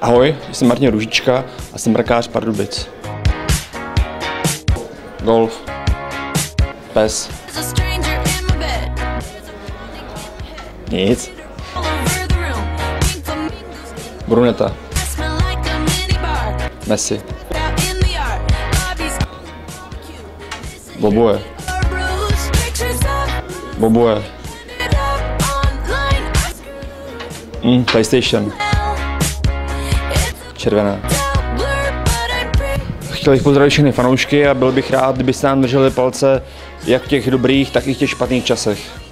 Ahoj, jsem Martin Ružička a jsem mrakář Pardubic. Golf. Pes. Nic. Bruneta. Messi. Boboje. Boboje. Mm, PlayStation. Červená. Chtěl bych pozdravit všechny fanoušky a byl bych rád, kdybyste nám drželi palce jak v těch dobrých, tak i v těch špatných časech.